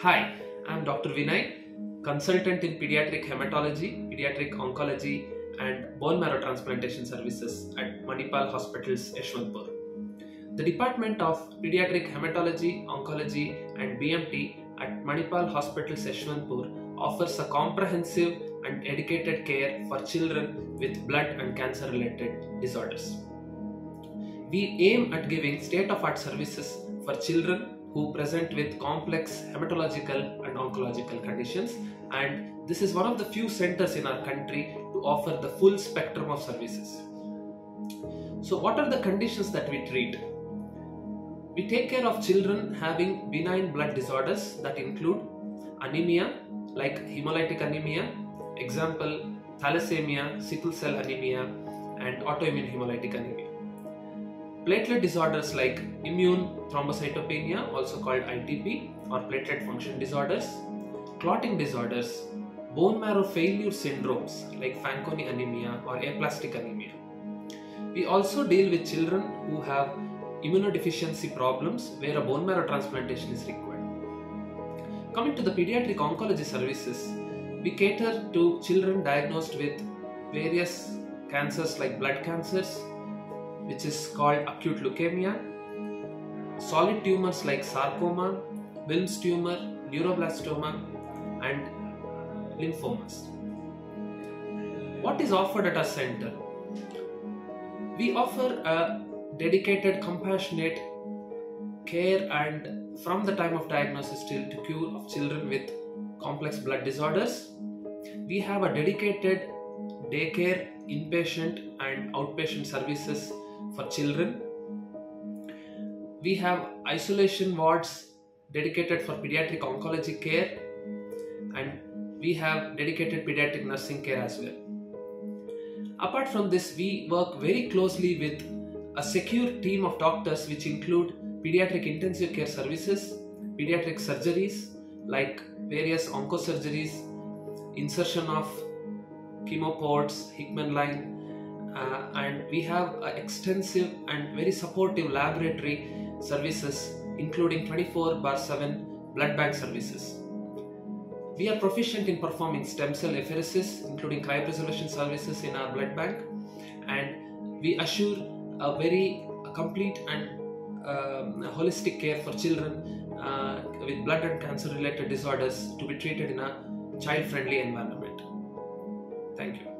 Hi, I'm Dr. Vinay, consultant in pediatric hematology, pediatric oncology, and bone marrow transplantation services at Manipal Hospitals, Yeshwanthpur. The Department of Pediatric Hematology, Oncology, and BMT at Manipal Hospitals, Yeshwanthpur offers a comprehensive and dedicated care for children with blood and cancer related disorders. We aim at giving state of art services for children who present with complex hematological and oncological conditions and this is one of the few centers in our country to offer the full spectrum of services. So what are the conditions that we treat? We take care of children having benign blood disorders that include anemia like hemolytic anemia, example thalassemia, sickle cell anemia and autoimmune hemolytic anemia. Platelet disorders like immune thrombocytopenia, also called ITP, or platelet function disorders, clotting disorders, bone marrow failure syndromes like Fanconi anemia or aplastic anemia. We also deal with children who have immunodeficiency problems where a bone marrow transplantation is required. Coming to the pediatric oncology services, we cater to children diagnosed with various cancers like blood cancers, which is called acute leukemia, solid tumors like sarcoma, Wilms tumor, neuroblastoma, and lymphomas. What is offered at our center? We offer a dedicated, compassionate care and from the time of diagnosis till to cure of children with complex blood disorders. We have a dedicated daycare, inpatient, and outpatient services for children. We have isolation wards dedicated for pediatric oncology care and we have dedicated pediatric nursing care as well. Apart from this, we work very closely with a secure team of doctors which include pediatric intensive care services, pediatric surgeries like various oncosurgeries, insertion of chemoports, Hickman line, uh, and we have extensive and very supportive laboratory services including 24 bar 7 blood bank services. We are proficient in performing stem cell apheresis including cryopreservation services in our blood bank and we assure a very complete and um, holistic care for children uh, with blood and cancer related disorders to be treated in a child friendly environment. Thank you.